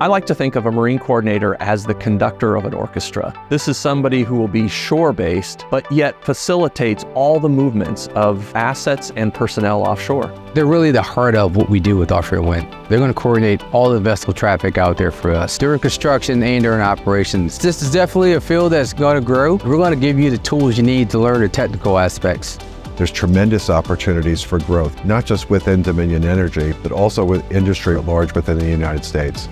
I like to think of a Marine coordinator as the conductor of an orchestra. This is somebody who will be shore-based, but yet facilitates all the movements of assets and personnel offshore. They're really the heart of what we do with offshore wind. They're going to coordinate all the vessel traffic out there for us during construction and during operations. This is definitely a field that's going to grow. We're going to give you the tools you need to learn the technical aspects. There's tremendous opportunities for growth, not just within Dominion Energy, but also with industry at large within the United States.